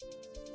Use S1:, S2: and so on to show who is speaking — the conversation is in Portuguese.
S1: Música